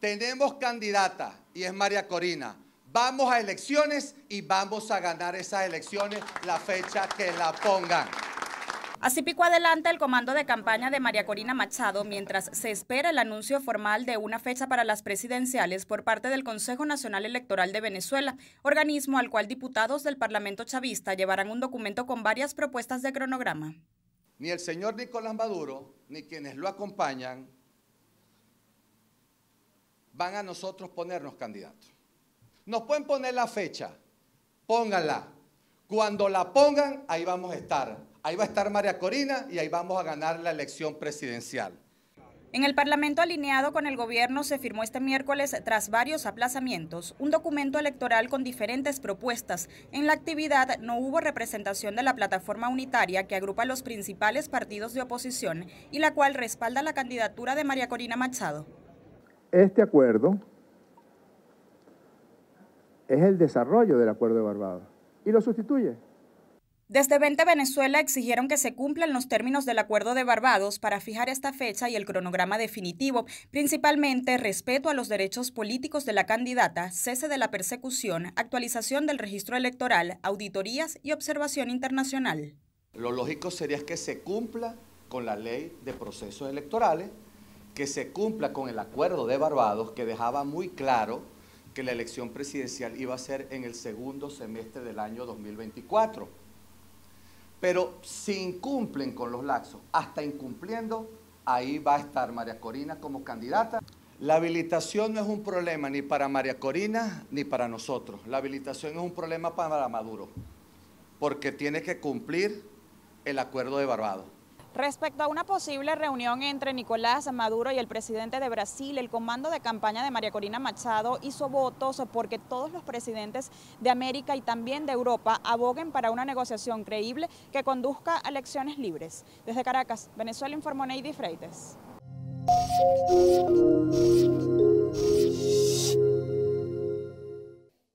Tenemos candidata y es María Corina. Vamos a elecciones y vamos a ganar esas elecciones la fecha que la pongan. Así picó adelante el comando de campaña de María Corina Machado mientras se espera el anuncio formal de una fecha para las presidenciales por parte del Consejo Nacional Electoral de Venezuela, organismo al cual diputados del Parlamento chavista llevarán un documento con varias propuestas de cronograma. Ni el señor Nicolás Maduro, ni quienes lo acompañan, van a nosotros ponernos candidatos. Nos pueden poner la fecha, pónganla. Cuando la pongan, ahí vamos a estar Ahí va a estar María Corina y ahí vamos a ganar la elección presidencial. En el Parlamento alineado con el gobierno se firmó este miércoles, tras varios aplazamientos, un documento electoral con diferentes propuestas. En la actividad no hubo representación de la plataforma unitaria que agrupa los principales partidos de oposición y la cual respalda la candidatura de María Corina Machado. Este acuerdo es el desarrollo del acuerdo de Barbados y lo sustituye. Desde 20 Venezuela exigieron que se cumplan los términos del Acuerdo de Barbados para fijar esta fecha y el cronograma definitivo, principalmente respeto a los derechos políticos de la candidata, cese de la persecución, actualización del registro electoral, auditorías y observación internacional. Lo lógico sería que se cumpla con la ley de procesos electorales, que se cumpla con el Acuerdo de Barbados, que dejaba muy claro que la elección presidencial iba a ser en el segundo semestre del año 2024 pero si incumplen con los laxos, hasta incumpliendo, ahí va a estar María Corina como candidata. La habilitación no es un problema ni para María Corina ni para nosotros. La habilitación es un problema para Maduro, porque tiene que cumplir el acuerdo de Barbados. Respecto a una posible reunión entre Nicolás Maduro y el presidente de Brasil, el comando de campaña de María Corina Machado hizo votos porque todos los presidentes de América y también de Europa aboguen para una negociación creíble que conduzca a elecciones libres. Desde Caracas, Venezuela informó Neidy Freites.